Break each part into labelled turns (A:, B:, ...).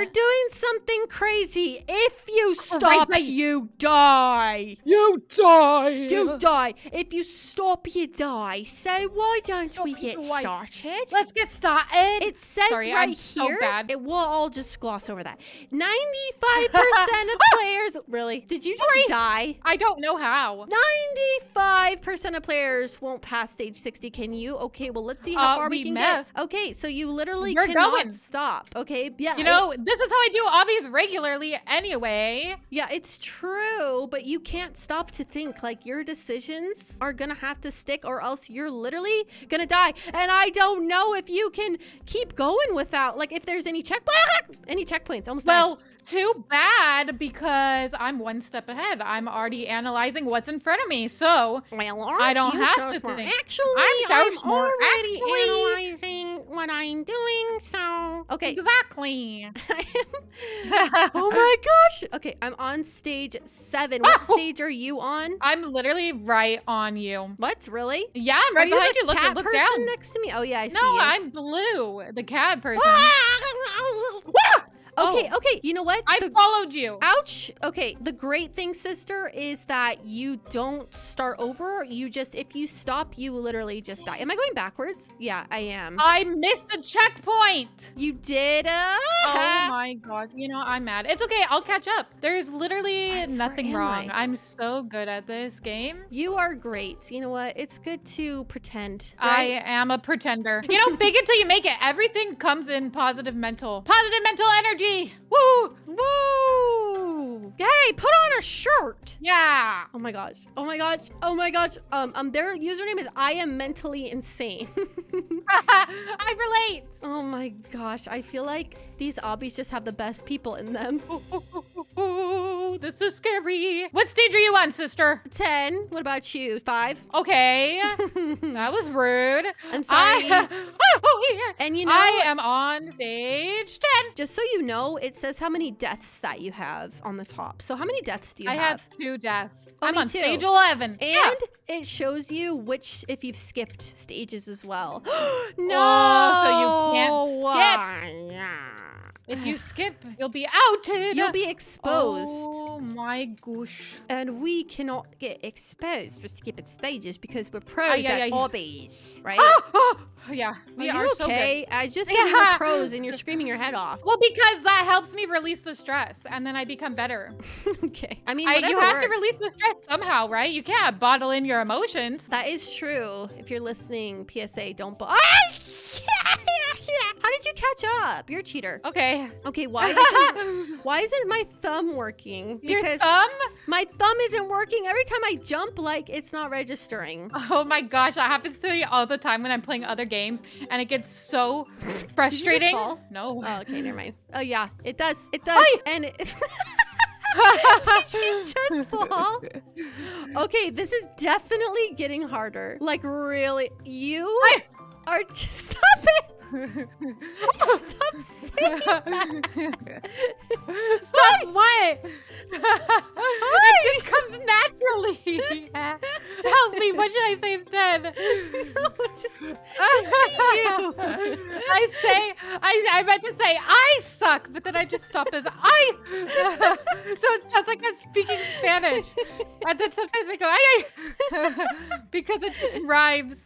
A: We're doing something crazy. If you stop,
B: Crazy.
A: you die.
B: You die.
A: You die. If you stop, you die. So why don't we get started?
B: Let's get started.
A: It says
B: Sorry,
A: right
B: I'm so
A: here.
B: bad.
A: It will all just gloss over that. Ninety-five percent of players. Really? Did you just
B: Sorry.
A: die?
B: I don't know how.
A: Ninety-five percent of players won't pass stage sixty. Can you? Okay. Well, let's see how
B: Uh,
A: far we,
B: we
A: can get. Okay. So you literally
B: You're
A: cannot
B: going.
A: stop. Okay. Yeah.
B: You know, this is how I do obbies regularly anyway.
A: Yeah, it's true, but you can't stop to think. Like, your decisions are gonna have to stick, or else you're literally gonna die. And I don't know if you can keep going without, like, if there's any checkpoint, ah, any checkpoints. Almost died.
B: Well, too bad because I'm one step ahead. I'm already analyzing what's in front of me. So,
A: well,
B: I don't have
A: so
B: to
A: smart?
B: think.
A: Actually,
B: I'm so
A: I'm already
B: Actually-
A: analyzing what I'm doing. So, okay.
B: exactly.
A: oh my gosh. Okay, I'm on stage seven. What ah,
B: Oh.
A: stage are you on?
B: I'm literally right on you.
A: What? Really?
B: Yeah, I'm right
A: you
B: behind you. Look,
A: cat
B: look
A: person
B: down.
A: next to me? Oh yeah, I see.
B: No, I'm blue, the cat person. Ah!
A: Okay,
B: Oh.
A: okay. You know what?
B: I
A: The-
B: followed you.
A: Ouch. Okay, the great thing, sister, is that you don't start over. You just, if you stop, you literally just die. Am I going backwards? Yeah, I am.
B: I missed a checkpoint.
A: you did. Uh,
B: Oh my god. You know, I'm mad. It's okay. I'll catch up. There's literally?
A: Where
B: nothing wrong.
A: I?
B: I'm so good at this game.
A: You are great. You know what? It's good to pretend.
B: I am a pretender. You know, fake it till you make it. Everything comes in positive mental. Positive mental energy. Woo!
A: Woo! Hey, put on a shirt.
B: Yeah.
A: Oh my gosh. Oh my gosh. Oh my gosh. Um, um, their username is I am mentally insane.
B: I relate.
A: oh my gosh. I feel like these obbies just have the best people in them.
B: Ooh, this is scary. What stage are you on, sister?
A: 10. What about you? 5?
B: Okay. that was rude.
A: I'm sorry.
B: I.
A: and you know,
B: I am on stage 10.
A: just so you know, it says how many deaths that you have on the top. So how many deaths do you
B: I
A: have?
B: I have two deaths.
A: Oh,
B: I'm on
A: too.
B: stage 11.
A: And
B: Yeah.
A: it shows you which, if you've skipped stages as well. no!
B: Oh, so you can't skip.
A: Yeah.
B: If you skip, you'll be outed.
A: You'll be exposed.
B: Oh my gosh.
A: And we cannot get exposed for skipping stages because we're pros
B: Ay, ay,
A: at obbies, right?
B: Oh, oh, yeah, we
A: are
B: are
A: you
B: so good.
A: okay? I just said we were pros and you're screaming your head off.
B: Well, because that helps me release the stress, and then I become better.
A: okay. I mean,
B: I, you have to release the stress somehow, right? You can't bottle in your emotions.
A: That is true. If you're listening, PSA, don't. Ah! How did you catch up? You're a cheater.
B: Okay.
A: Okay, why isn't why isn't my thumb working?
B: Your
A: Because
B: thumb?
A: my thumb isn't working. Every time I jump, like it's not registering.
B: Oh my gosh, that happens to me all the time when I'm playing other games, and it gets so frustrating.
A: fall?
B: No.
A: Oh, okay, never mind. Oh yeah, it does. It does.
B: Hi.
A: And it, did you just fall? Okay, this is definitely getting harder. Like really, you
B: Hi.
A: Are just stop it. Stop saying that.
B: Stop what? it just comes naturally. Help me. What should I say instead?
A: No, just, you.
B: I say, I, I meant to say I suck, but then I just stop as I. so it sounds like I'm speaking Spanish. And then sometimes I go, I, I, because it just rhymes.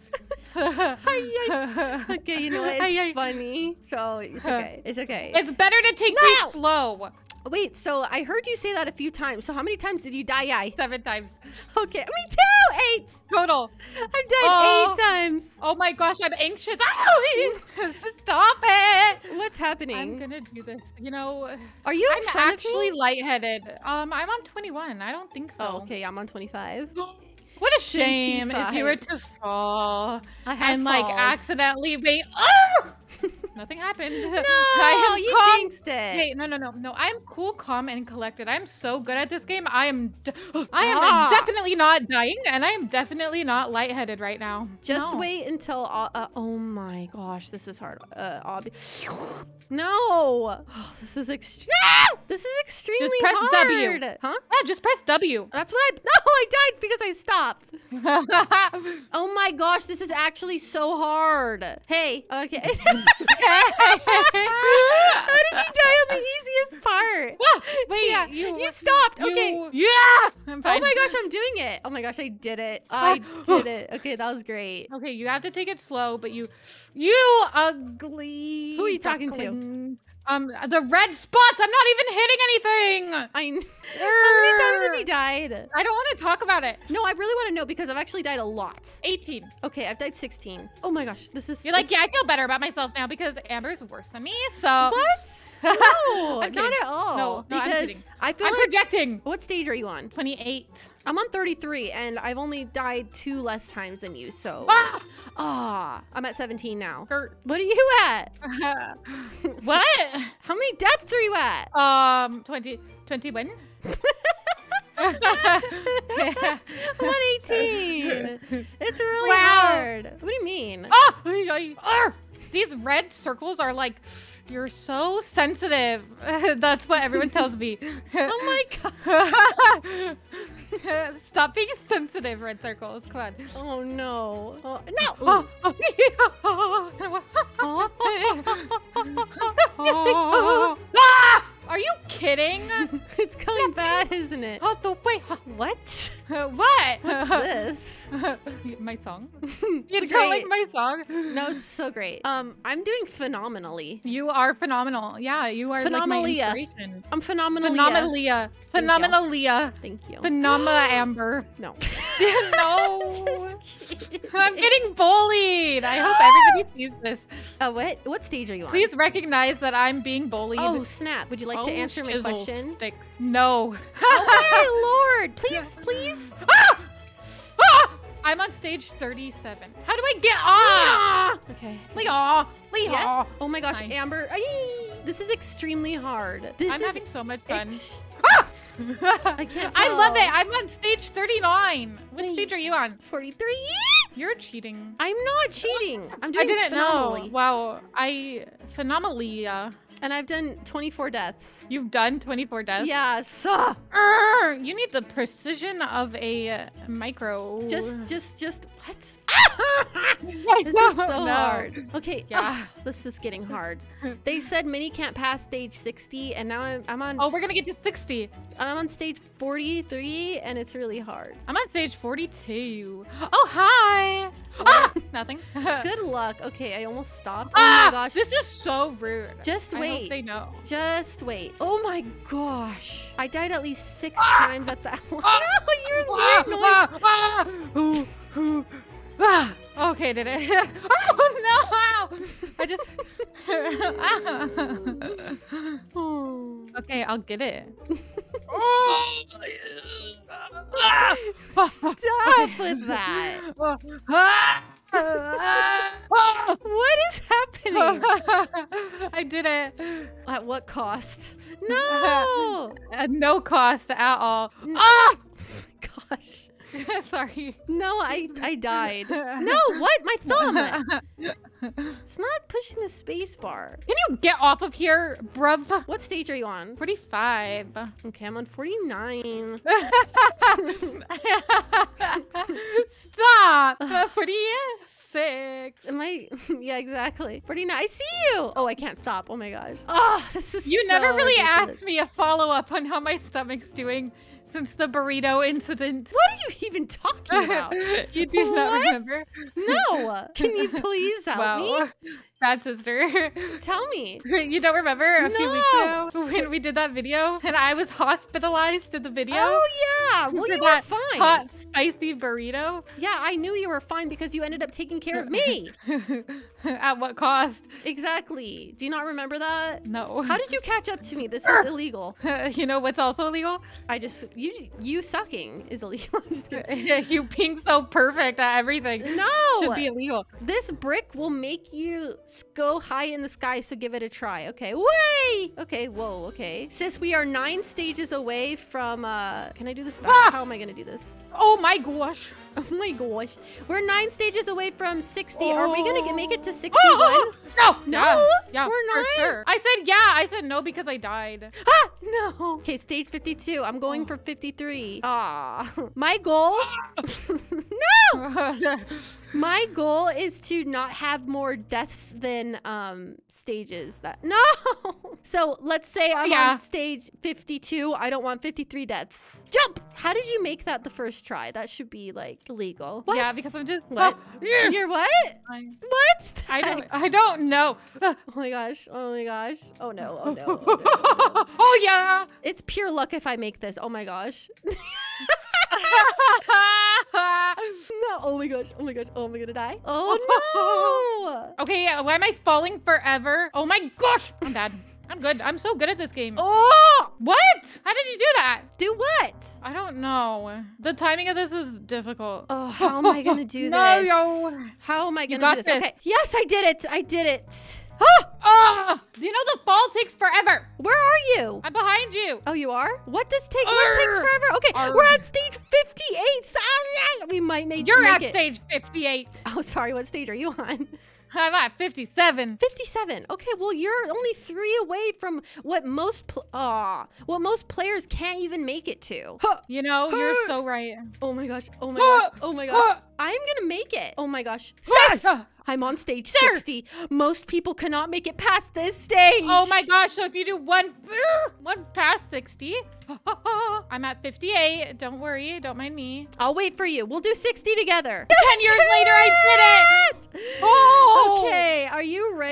A: okay, you know what? It's funny. So it's okay. It's okay.
B: It's better to take
A: No!
B: slow.
A: Wait, so I heard you say that a few times. So how many times did you die? I
B: Seven times
A: okay, me too. Eight.
B: total.
A: I've died
B: Oh.
A: eight times.
B: Oh my gosh, I'm anxious. Ow! Stop it.
A: What's happening?
B: I'm gonna do this. You know,
A: Are you
B: I'm actually lightheaded. Um, I'm on 21. I don't think so.
A: Oh, okay. I'm on 25.
B: What a shame if you were to fall and like accidentally wait. Oh! Nothing happened.
A: No,
B: I am
A: you
B: calm.
A: jinxed it.
B: Wait, no, no, no, no. I'm cool, calm, and collected. I'm so good at this game. I am, I am
A: Ah.
B: definitely not dying, and I am definitely not lightheaded right now.
A: Just
B: No.
A: wait until. Uh, uh, oh my gosh, this is hard. Uh, no, oh, this is extreme. This is extremely
B: press
A: hard.
B: W.
A: Huh?
B: Yeah, just press W.
A: That's what I. No, I died because I stopped. Oh my gosh, this is actually so hard. Hey, okay. How did you die on the part. Wait, yeah.
B: you, you stopped. You, okay. Yeah. I'm fine.
A: Oh my gosh, I'm doing it. Oh my gosh, I did it. Ah. I did it. Okay, that was great.
B: Okay, you have to take it slow, but you, you ugly.
A: Who are you talking
B: duckling. Um, the red spots. I'm not even hitting anything.
A: I. How many times have you died?
B: I don't want to talk about it.
A: No, I really want to know because I've actually died a lot.
B: 18.
A: Okay, I've died 16. Oh my gosh, this is.
B: You're like, yeah, I feel better about myself now because Amber's worse than me. So
A: What? No,
B: I'm
A: not at all.
B: No, no, I'm
A: because
B: kidding.
A: I feel
B: I'm
A: like.
B: projecting.
A: what stage are you on?
B: 28.
A: I'm on 33, and I've only died two less times than you. So.
B: Ah!
A: Ah, I'm at 17 now.
B: Kurt,
A: What are you at?
B: what?
A: How many deaths are you at?
B: Um, 20, 21?
A: 118. It's really
B: Wow.
A: hard. What do you mean?
B: Ah! Arr! These red circles are like, you're so sensitive. That's what everyone tells me.
A: Oh my god.
B: Stop being sensitive, red circles. Come on.
A: Oh no. Oh, no.
B: Oh,
A: Oh.
B: oh. Are you kidding?
A: it's going bad, isn't it?
B: Oh, the way.
A: What?
B: What?
A: What's this?
B: my song? You don't like my song?
A: No, it's so great. Um, I'm doing phenomenally.
B: You are phenomenal. Yeah, you are like my
A: Phenomenalia.
B: inspiration.
A: I'm phenomenally.
B: Phenomenalia. Phenomenalia.
A: Thank you.
B: Phenomena Amber.
A: no.
B: no. I'm getting bullied. I hope everybody sees this.
A: Uh, what? What stage are you on?
B: Please recognize that I'm being bullied.
A: Oh snap! Would you like to answer my question?
B: Sticks. No.
A: oh my lord! Please, please.
B: Ah! Ah! I'm on stage 37. How do I get off?
A: Okay.
B: Lee Leo, Leo.
A: Yeah? Oh my gosh,
B: Fine.
A: Amber. Ay, this is extremely hard. This
B: I'm
A: is.
B: having so much fun. Ah!
A: I can't
B: I love it. I'm on stage 39. What
A: Wait.
B: stage are you on?
A: 43.
B: You're cheating.
A: I'm not cheating. I'm doing.
B: I didn't know. Wow. I phenomenally. Uh,
A: And I've done 24 deaths.
B: you've done 24 deaths. Urgh, you need the precision of a uh, micro.
A: just, just, just what? This is so
B: know.
A: hard. Okay,
B: Yeah.
A: this is getting hard. They said mini can't pass stage 60, and now I'm, I'm on,
B: Oh, we're gonna get to 60.
A: I'm on stage 43, and it's really hard.
B: I'm on stage 42. Oh, hi. Ah, nothing.
A: Good luck. Okay, I almost stopped. Oh
B: ah,
A: my gosh.
B: this is so rude.
A: Just
B: hope
A: wait.
B: they know.
A: Just wait. Oh my gosh. I died at least six
B: Ah!
A: times at that one.
B: Ah!
A: no, you're
B: Ah,
A: weird noise.
B: ah, ah. Ooh, ooh. Ah, okay, did it? oh no! I just. Okay, I'll get it.
A: Stop with that.
B: Ah.
A: What is happening?
B: I did it.
A: At what cost? No.
B: At no cost at all.
A: N-
B: Ah!
A: Gosh.
B: Sorry.
A: No, I I died. No, what? My thumb. It's not pushing the space bar.
B: Can you get off of here, bruv?
A: What stage are you on?
B: 45.
A: Okay, I'm on 49.
B: Stop. 46.
A: Am I? Yeah, exactly. 49. I see you. Oh, I can't stop. Oh my gosh. Oh, this is
B: You
A: so
B: never really
A: ridiculous.
B: asked me a follow up on how my stomach's doing since the burrito incident.
A: What are you even talking about?
B: you do not remember?
A: No. Can you please help
B: wow. Bad sister.
A: Tell me.
B: you don't remember a few weeks ago when we did that video and I was hospitalized in the video?
A: Oh yeah. Well, you were fine.
B: Hot, spicy burrito?
A: Yeah, I knew you were fine because you ended up taking care of me.
B: At what cost?
A: exactly. Do you not remember that?
B: No.
A: How did you catch up to me? This is illegal.
B: you know what's also illegal?
A: I just you you sucking is illegal. I'm just kidding.
B: you being so perfect at everything
A: No.
B: should be illegal.
A: This brick will make you go high in the sky, so give it a try. Okay, way! Okay, whoa, okay. Sis, we are nine stages away from, uh, can I do this?
B: Ah!
A: How am I gonna do this?
B: Oh my gosh.
A: Oh my gosh. We're nine stages away from 60. Are we gonna get, make it to 61?
B: Oh, no.
A: No,
B: Yeah, yeah
A: we're
B: for
A: not.
B: sure. I said yeah. I said no because I died.
A: Ah, no. Okay, stage 52. I'm going
B: Oh.
A: for 53. Ah, my goal. no, my goal is to not have more deaths than um stages. That no. So let's say I'm
B: Yeah.
A: on stage 52. I don't want 53 deaths. Jump! How did you make that the first try? That should be like legal. What?
B: Yeah, because I'm just.
A: What?
B: Oh.
A: You're what?
B: I,
A: What?
B: I don't. I don't know.
A: Oh my gosh. Oh my gosh. Oh no. Oh no. Oh, no, oh, no.
B: oh yeah.
A: It's pure luck if I make this. Oh my gosh. No. Oh my gosh. Oh my gosh. Oh, am I gonna die? Oh, oh no.
B: okay, yeah, why am I falling forever? Oh my gosh, I'm bad. I'm good. I'm so good at this game.
A: Oh!
B: What? How did you do that?
A: Do what?
B: I don't know. The timing of this is difficult.
A: Oh, how am I gonna do
B: no,
A: this?
B: yo.
A: How am I gonna do this?
B: this.
A: Okay. Yes, I did it. I did it. Ah!
B: Oh, do you know the fall takes forever?
A: Where are you?
B: I'm behind you.
A: Oh, you are? What does take? What takes forever? Okay,
B: Arr.
A: we're at stage 58. So, ah, we might make,
B: You're
A: make
B: at
A: it.
B: stage 58.
A: Oh, sorry. What stage are you on?
B: I'm at 57.
A: 57. Okay, well you're only three away from what most pl- ah what most players can't even make it to. Huh.
B: You know, you're so right.
A: Oh my gosh. Oh my gosh. Oh my gosh. I'm gonna make it. Oh my gosh. Sis! I'm on stage
B: There.
A: 60. Most people cannot make it past this stage.
B: Oh my gosh, so if you do one, one past 60, I'm at 58. Don't worry, don't mind me.
A: I'll wait for you. We'll do 60 together.
B: 10 years later, I did it! Oh!
A: Okay,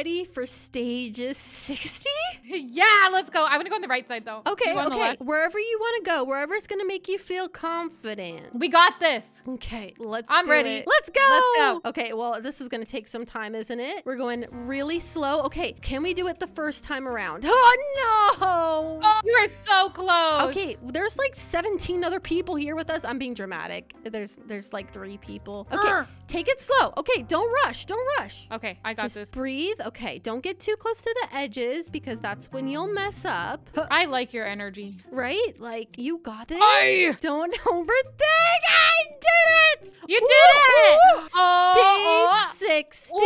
A: ready for stages 60?
B: Yeah, let's go. I'm gonna go on the right side though.
A: Okay,
B: You on the
A: okay. Wherever you want to go, wherever it's going to make you feel confident.
B: We got this.
A: Okay, let's
B: I'm ready.
A: it. Let's go.
B: Let's go.
A: Okay, well, this is going to take some time, isn't it? We're going really slow. Okay, can we do it the first time around? Oh, no.
B: Oh, you are so close.
A: Okay, there's like 17 other people here with us. I'm being dramatic. There's there's like 3 people. Okay. Take it slow. Okay, don't rush. Don't rush.
B: Okay, I got
A: Just
B: this.
A: breathe. Okay, don't get too close to the edges because that's when you'll mess up.
B: I like your energy.
A: Right? Like you got this.
B: Aye.
A: Don't overthink. I did it.
B: You did it!
A: woo.
B: Oh,
A: Stage
B: oh.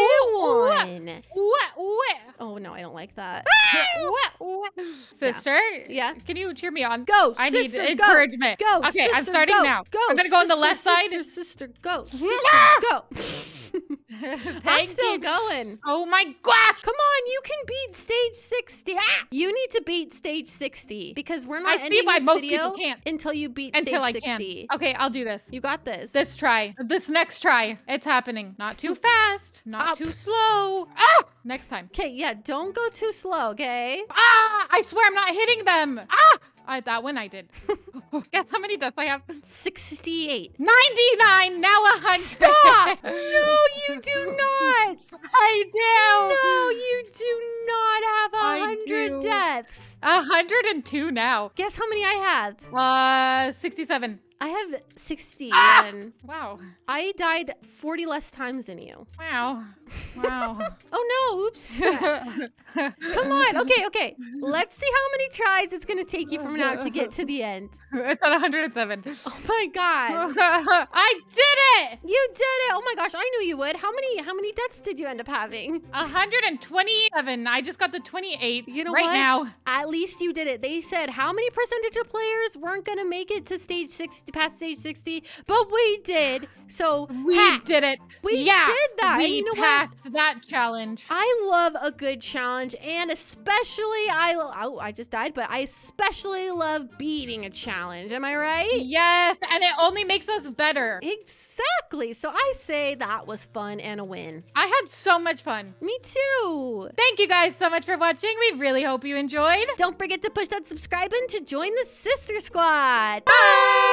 A: 61.
B: What? What?
A: Oh no, I don't like that.
B: What? What? Sister?
A: Yeah.
B: Can you cheer me on?
A: Go,
B: I
A: sister,
B: need encouragement.
A: Go.
B: Okay, I'm starting
A: go,
B: now.
A: Go.
B: I'm gonna go on the
A: sister,
B: left side.
A: Sister, sister, go. Sister,
B: Ah!
A: go. I'm still going.
B: Oh my gosh!
A: Come on, you can beat stage 60. Ah! You need to beat stage 60 because we're not
B: I see
A: ending
B: why
A: this
B: most people can't.
A: until you beat
B: Until I
A: stage
B: can.
A: 60.
B: Okay, I'll do this.
A: You got this.
B: This try. This next try. It's happening. Not too fast. Not
A: Up.
B: too slow. Ah! Next time.
A: Okay, yeah, don't go too slow, okay?
B: Ah! I swear I'm not hitting them. Ah! I, that one I did. Guess how many deaths I have?
A: 68.
B: 99, now 100.
A: Stop! no, you do not!
B: I do.
A: No, you do not have a
B: I
A: hundred
B: do.
A: deaths.
B: 102 now.
A: Guess how many I have?
B: Uh, 67.
A: I have 60
B: Ah! Wow.
A: I died 40 less times than you.
B: Wow. Wow.
A: Oh no, oops. Come on. Okay, okay. Let's see how many tries it's going to take you oh, from now to get to the end.
B: It's at 107.
A: Oh my god.
B: I did it!
A: You did it. Oh my gosh, I knew you would. How many how many deaths did you end up having?
B: 127. I just got the 28
A: You know
B: right
A: what?
B: now.
A: At least you did it. They said how many percentage of players weren't going to make it to stage 60 past stage 60, but we did. So,
B: We did it.
A: we
B: yeah,
A: did that.
B: We
A: you know what?
B: passed that challenge.
A: I love a good challenge, and especially I oh, I just died, but I especially love beating a challenge. Am I right?
B: Yes, and it only makes us better.
A: Exactly. So I say that was fun and a win.
B: I had so much fun.
A: Me too.
B: Thank you guys so much for watching. We really hope you enjoyed.
A: Don't forget to push that subscribe button to join the Sister Squad. Bye.